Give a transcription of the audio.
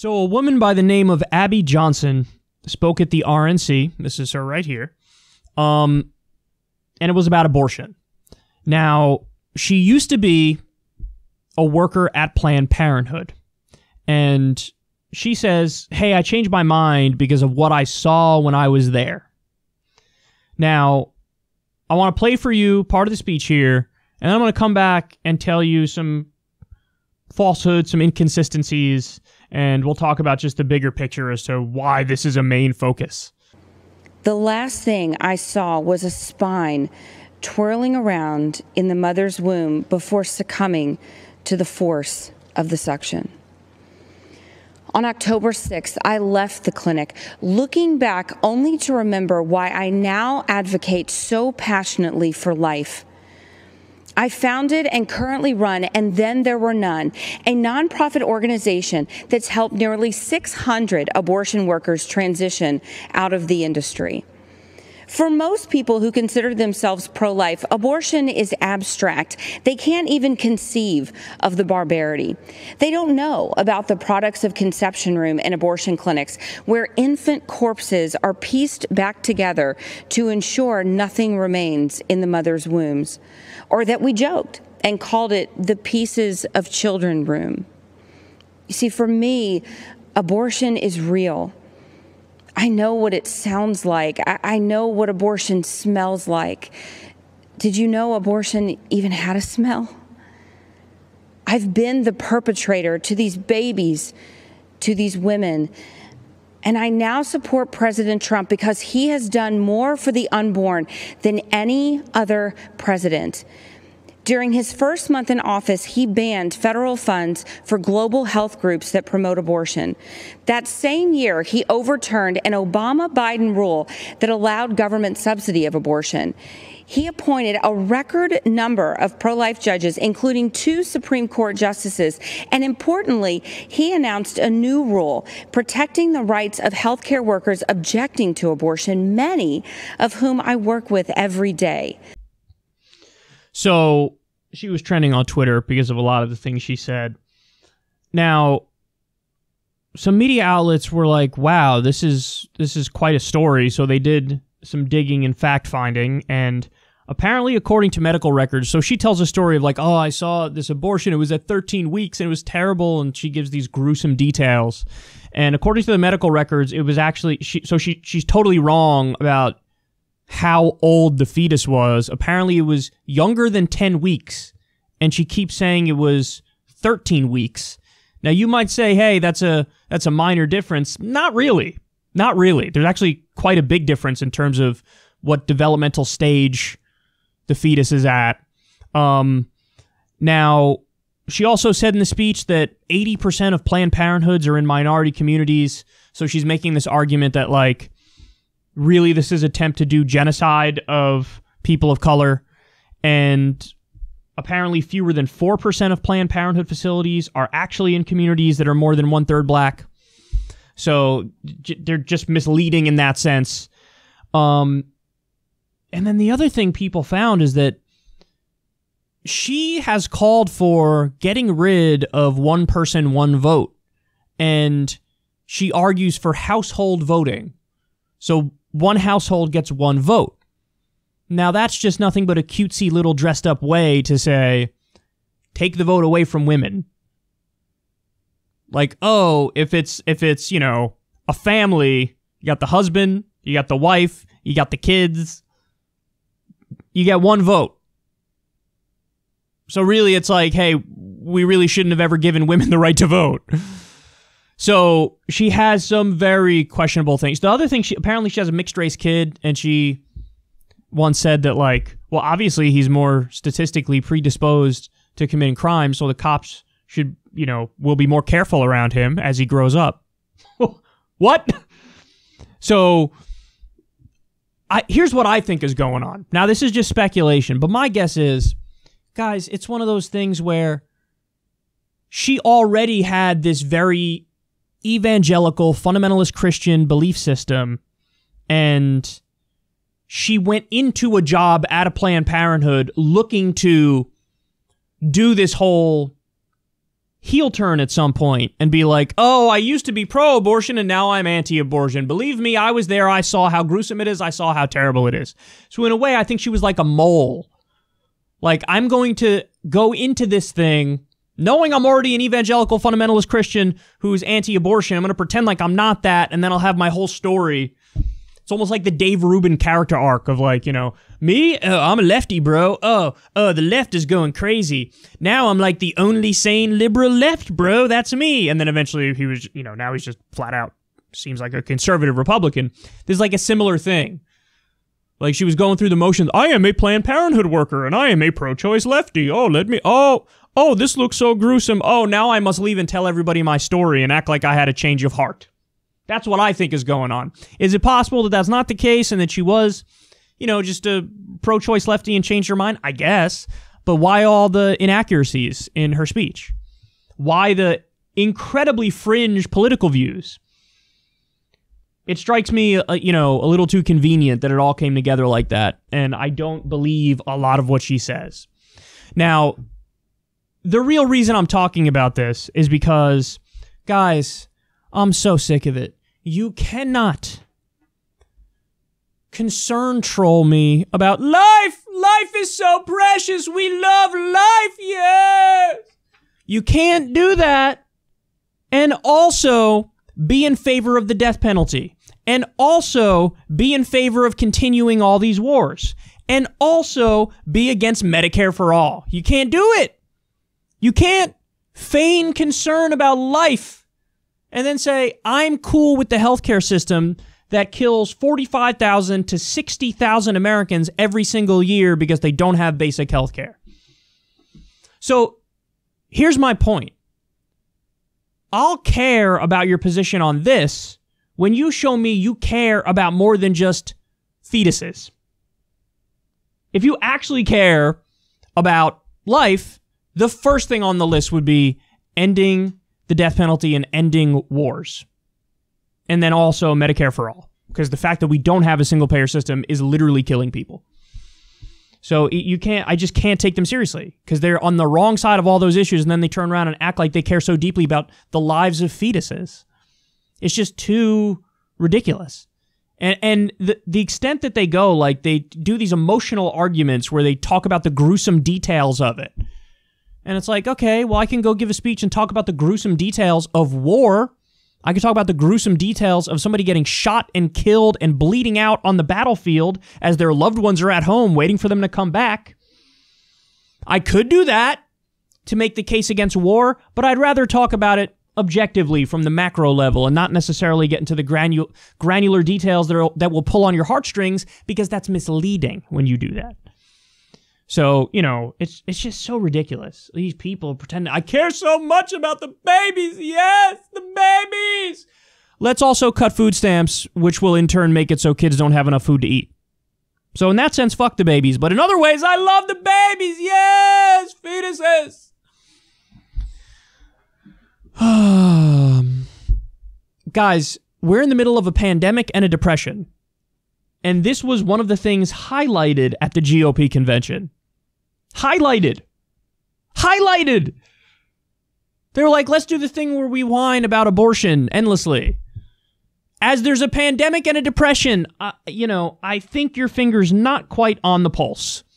So, a woman by the name of Abby Johnson spoke at the RNC. This is her right here. Um, and it was about abortion. Now, she used to be a worker at Planned Parenthood. And she says, Hey, I changed my mind because of what I saw when I was there. Now, I want to play for you part of the speech here, and I'm going to come back and tell you some falsehoods, some inconsistencies, and we'll talk about just the bigger picture as to why this is a main focus. The last thing I saw was a spine twirling around in the mother's womb before succumbing to the force of the suction. On October 6th, I left the clinic, looking back only to remember why I now advocate so passionately for life. I founded and currently run And Then There Were None, a nonprofit organization that's helped nearly 600 abortion workers transition out of the industry. For most people who consider themselves pro life, abortion is abstract. They can't even conceive of the barbarity. They don't know about the products of conception room and abortion clinics where infant corpses are pieced back together to ensure nothing remains in the mother's wombs, or that we joked and called it the pieces of children room. You see, for me, abortion is real. I know what it sounds like. I, I know what abortion smells like. Did you know abortion even had a smell? I've been the perpetrator to these babies, to these women. And I now support President Trump because he has done more for the unborn than any other president. During his first month in office, he banned federal funds for global health groups that promote abortion. That same year, he overturned an Obama Biden rule that allowed government subsidy of abortion. He appointed a record number of pro life judges, including two Supreme Court justices. And importantly, he announced a new rule protecting the rights of healthcare workers objecting to abortion, many of whom I work with every day. So she was trending on Twitter because of a lot of the things she said. Now, some media outlets were like, "Wow, this is this is quite a story." So they did some digging and fact finding and apparently according to medical records so she tells a story of like oh i saw this abortion it was at 13 weeks and it was terrible and she gives these gruesome details and according to the medical records it was actually she so she she's totally wrong about how old the fetus was. Apparently, it was younger than 10 weeks, and she keeps saying it was 13 weeks. Now, you might say, hey, that's a, that's a minor difference. Not really. Not really. There's actually quite a big difference in terms of what developmental stage the fetus is at. Um, now, she also said in the speech that 80% of Planned Parenthoods are in minority communities. So she's making this argument that, like, really this is attempt to do genocide of people of color and apparently fewer than 4% of planned parenthood facilities are actually in communities that are more than one third black. So j- they're just misleading in that sense. Um, and then the other thing people found is that she has called for getting rid of one person one vote. And she argues for household voting. So one household gets one vote. Now, that's just nothing but a cutesy little dressed up way to say, take the vote away from women. Like, oh, if it's, if it's, you know, a family, you got the husband, you got the wife, you got the kids, you get one vote. So really, it's like, hey, we really shouldn't have ever given women the right to vote. So she has some very questionable things. The other thing, she apparently she has a mixed race kid, and she once said that like, well, obviously he's more statistically predisposed to committing crimes, so the cops should, you know, will be more careful around him as he grows up. what? So I, here's what I think is going on. Now, this is just speculation, but my guess is, guys, it's one of those things where she already had this very evangelical fundamentalist Christian belief system and she went into a job at a Planned Parenthood looking to do this whole heel turn at some point and be like, oh, I used to be pro abortion and now I'm anti abortion. Believe me, I was there. I saw how gruesome it is. I saw how terrible it is. So, in a way, I think she was like a mole. Like, I'm going to go into this thing knowing I'm already an evangelical fundamentalist Christian who's anti abortion. I'm going to pretend like I'm not that, and then I'll have my whole story. It's almost like the Dave Rubin character arc of like, you know, me, oh, I'm a lefty, bro. Oh, oh, the left is going crazy. Now I'm like the only sane liberal left, bro. That's me. And then eventually he was, you know, now he's just flat out seems like a conservative Republican. There's like a similar thing. Like she was going through the motions. I am a Planned Parenthood worker and I am a pro choice lefty. Oh, let me. Oh, oh, this looks so gruesome. Oh, now I must leave and tell everybody my story and act like I had a change of heart. That's what I think is going on. Is it possible that that's not the case and that she was, you know, just a pro choice lefty and changed her mind? I guess. But why all the inaccuracies in her speech? Why the incredibly fringe political views? It strikes me, uh, you know, a little too convenient that it all came together like that. And I don't believe a lot of what she says. Now, the real reason I'm talking about this is because, guys, I'm so sick of it. You cannot concern troll me about life. Life is so precious. We love life. Yes. You can't do that. And also be in favor of the death penalty. And also be in favor of continuing all these wars. And also be against Medicare for all. You can't do it. You can't feign concern about life and then say, I'm cool with the healthcare system that kills 45,000 to 60,000 Americans every single year because they don't have basic health care. So here's my point I'll care about your position on this when you show me you care about more than just fetuses. If you actually care about life, the first thing on the list would be ending the death penalty and ending wars. And then also Medicare for all. Because the fact that we don't have a single payer system is literally killing people. So you can't, I just can't take them seriously because they're on the wrong side of all those issues and then they turn around and act like they care so deeply about the lives of fetuses. It's just too ridiculous. And, and the, the extent that they go, like they do these emotional arguments where they talk about the gruesome details of it and it's like, okay, well, I can go give a speech and talk about the gruesome details of war. I can talk about the gruesome details of somebody getting shot and killed and bleeding out on the battlefield as their loved ones are at home waiting for them to come back. I could do that to make the case against war, but I'd rather talk about it objectively from the macro level and not necessarily get into the granul- granular details that, are, that will pull on your heartstrings because that's misleading when you do that. So, you know, it's it's just so ridiculous. These people pretend I care so much about the babies. Yes, the babies. Let's also cut food stamps, which will in turn make it so kids don't have enough food to eat. So in that sense, fuck the babies. But in other ways, I love the babies. Yes, fetuses. Guys, we're in the middle of a pandemic and a depression. And this was one of the things highlighted at the GOP convention. Highlighted. Highlighted. They were like, let's do the thing where we whine about abortion endlessly. As there's a pandemic and a depression, uh, you know, I think your finger's not quite on the pulse.